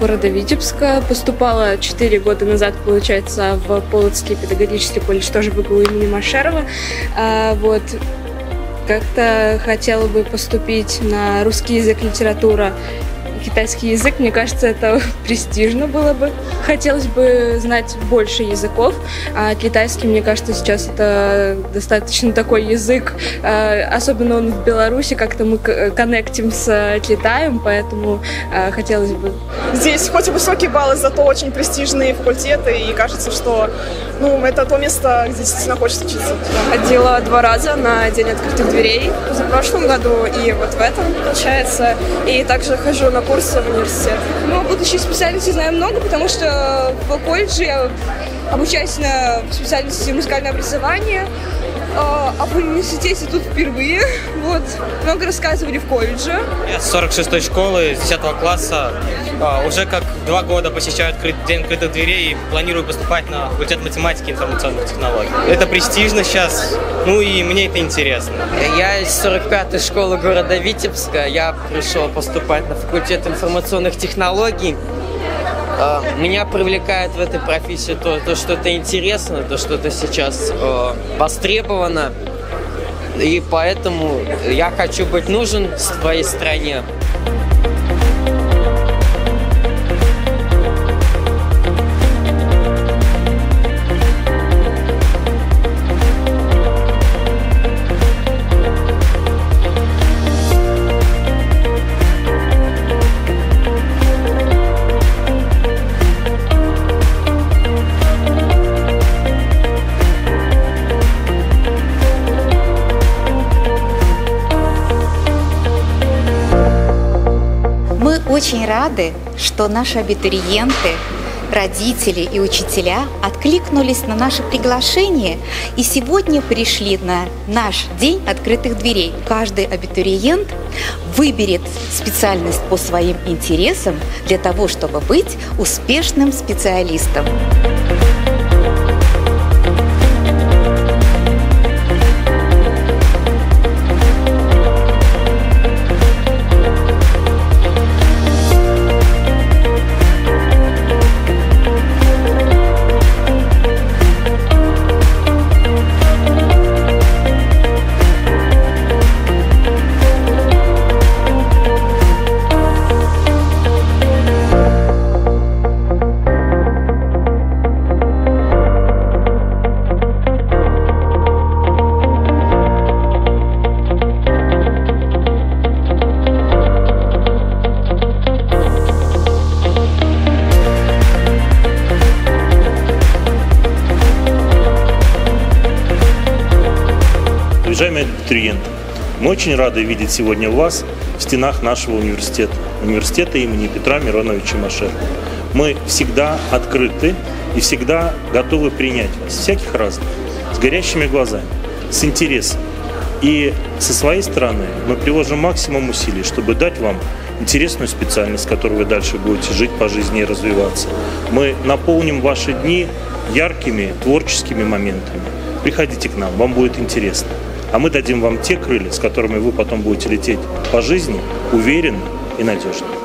города Витебска. Поступала 4 года назад, получается, в Полоцкий педагогический колледж, тоже в ИГУ имени Машерова. А, вот. Как-то хотела бы поступить на русский язык, литература китайский язык, мне кажется, это престижно было бы. Хотелось бы знать больше языков, а китайский, мне кажется, сейчас это достаточно такой язык, а, особенно он в Беларуси, как-то мы коннектим с Китаем, поэтому а, хотелось бы. Здесь хоть и высокие баллы, зато очень престижные факультеты, и кажется, что ну, это то место, где действительно хочется учиться. Ходила два раза на День открытых дверей в прошлом году и вот в этом, получается. И также хожу на курсы курса в университет. Ну, о будущей специальности знаю много, потому что в колледже я обучаюсь на специальности музыкальное образование, а, а в университете тут впервые. Вот. Много рассказывали в колледже. Я с 46-й школы, с 10 класса. А, уже как два года посещаю открыт, День открытых дверей и планирую поступать на факультет математики и информационных технологий. Это престижно сейчас, ну и мне это интересно. Я из 45-й школы города Витебска. Я пришел поступать на факультет информационных технологий. А, меня привлекает в этой профессии то, то что это интересно, то, что это сейчас э, востребовано. И поэтому я хочу быть нужен своей стране. Очень рады, что наши абитуриенты, родители и учителя откликнулись на наше приглашение и сегодня пришли на наш день открытых дверей. Каждый абитуриент выберет специальность по своим интересам для того, чтобы быть успешным специалистом. Уважаемые абитуриенты, мы очень рады видеть сегодня вас в стенах нашего университета, университета имени Петра Мироновича Машера. Мы всегда открыты и всегда готовы принять вас, всяких разных, с горящими глазами, с интересом. И со своей стороны мы приложим максимум усилий, чтобы дать вам интересную специальность, с которой вы дальше будете жить по жизни и развиваться. Мы наполним ваши дни яркими творческими моментами. Приходите к нам, вам будет интересно а мы дадим вам те крылья, с которыми вы потом будете лететь по жизни уверенно и надежно.